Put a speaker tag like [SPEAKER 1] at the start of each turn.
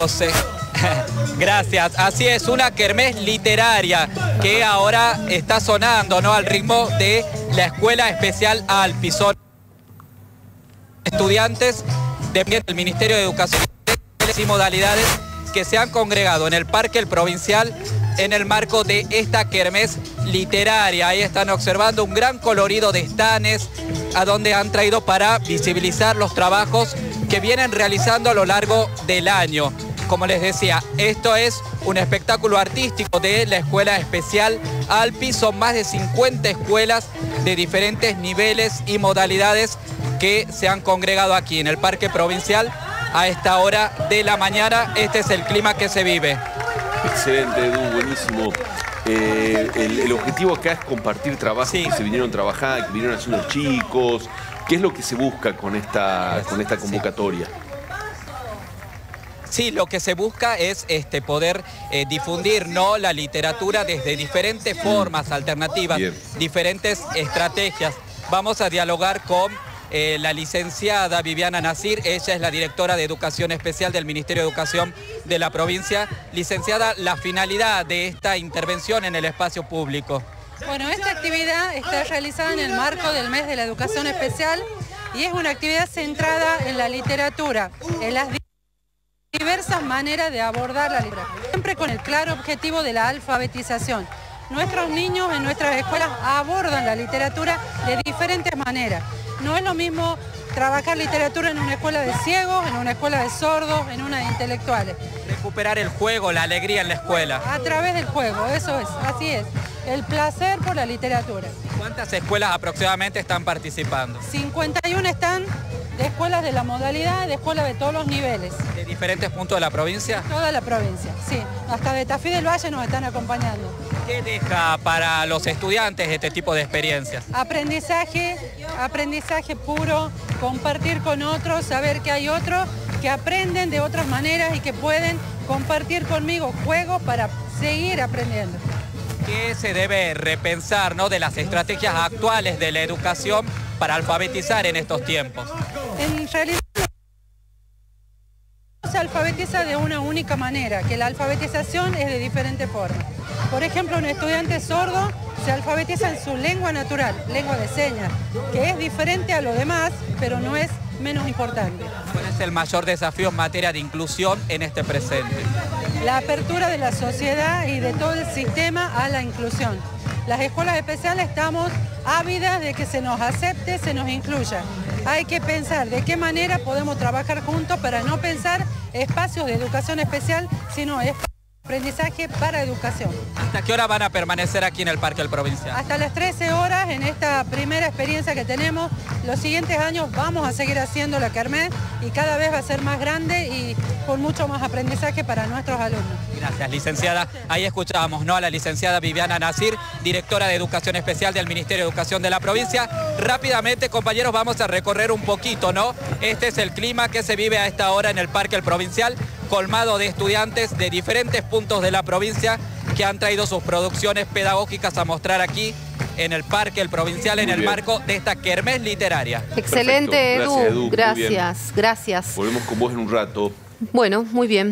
[SPEAKER 1] José. Gracias. Así es, una kermés literaria que ahora está sonando ¿no? al ritmo de la Escuela Especial Alpizón. Estudiantes del Ministerio de Educación y modalidades que se han congregado en el Parque El Provincial en el marco de esta kermés literaria. Ahí están observando un gran colorido de estanes a donde han traído para visibilizar los trabajos que vienen realizando a lo largo del año. Como les decía, esto es un espectáculo artístico de la Escuela Especial Alpi. Son más de 50 escuelas de diferentes niveles y modalidades que se han congregado aquí en el Parque Provincial a esta hora de la mañana. Este es el clima que se vive.
[SPEAKER 2] Excelente, Edu, buenísimo. Eh, el, objetivo acá es compartir trabajo que se vinieron a trabajar, que vinieron haciendo chicos. ¿Qué es lo que se busca con esta, con esta convocatoria?
[SPEAKER 1] Sí, lo que se busca es este, poder eh, difundir ¿no? la literatura desde diferentes formas alternativas, diferentes estrategias. Vamos a dialogar con eh, la licenciada Viviana Nasir, ella es la directora de Educación Especial del Ministerio de Educación de la provincia. Licenciada, la finalidad de esta intervención en el espacio público.
[SPEAKER 3] Bueno, esta actividad está realizada en el marco del mes de la educación especial y es una actividad centrada en la literatura, en las diversas maneras de abordar la literatura, siempre con el claro objetivo de la alfabetización. Nuestros niños en nuestras escuelas abordan la literatura de diferentes maneras. No es lo mismo trabajar literatura en una escuela de ciegos, en una escuela de sordos, en una de intelectuales.
[SPEAKER 1] Recuperar el juego, la alegría en la escuela.
[SPEAKER 3] A través del juego, eso es, así es. El placer por la literatura.
[SPEAKER 1] ¿Cuántas escuelas aproximadamente están participando?
[SPEAKER 3] 51 están de escuelas de la modalidad, de escuelas de todos los niveles.
[SPEAKER 1] ¿De diferentes puntos de la provincia?
[SPEAKER 3] Toda la provincia, sí. Hasta de Tafí del Valle nos están acompañando.
[SPEAKER 1] ¿Qué deja para los estudiantes este tipo de experiencias?
[SPEAKER 3] Aprendizaje, aprendizaje puro, compartir con otros, saber que hay otros que aprenden de otras maneras y que pueden compartir conmigo juegos para seguir aprendiendo.
[SPEAKER 1] ¿Qué se debe repensar ¿no? de las estrategias actuales de la educación para alfabetizar en estos tiempos?
[SPEAKER 3] En realidad se alfabetiza de una única manera, que la alfabetización es de diferentes formas. Por ejemplo, un estudiante sordo se alfabetiza en su lengua natural, lengua de señas, que es diferente a lo demás, pero no es menos importante.
[SPEAKER 1] ¿Cuál es el mayor desafío en materia de inclusión en este presente?
[SPEAKER 3] La apertura de la sociedad y de todo el sistema a la inclusión. Las escuelas especiales estamos ávidas de que se nos acepte, se nos incluya. Hay que pensar de qué manera podemos trabajar juntos para no pensar espacios de educación especial, sino espacios aprendizaje para educación.
[SPEAKER 1] ¿Hasta qué hora van a permanecer aquí en el Parque del Provincial?
[SPEAKER 3] Hasta las 13 horas en esta primera experiencia que tenemos. Los siguientes años vamos a seguir haciendo la Kermés y cada vez va a ser más grande y con mucho más aprendizaje para nuestros alumnos.
[SPEAKER 1] Gracias, licenciada. Ahí escuchábamos ¿no? a la licenciada Viviana Nasir, directora de Educación Especial del Ministerio de Educación de la provincia. Rápidamente, compañeros, vamos a recorrer un poquito, ¿no? Este es el clima que se vive a esta hora en el Parque El Provincial colmado de estudiantes de diferentes puntos de la provincia que han traído sus producciones pedagógicas a mostrar aquí en el Parque El Provincial en el marco de esta kermés literaria.
[SPEAKER 4] Excelente, Edu. Gracias, gracias.
[SPEAKER 2] Volvemos con vos en un rato.
[SPEAKER 4] Bueno, muy bien.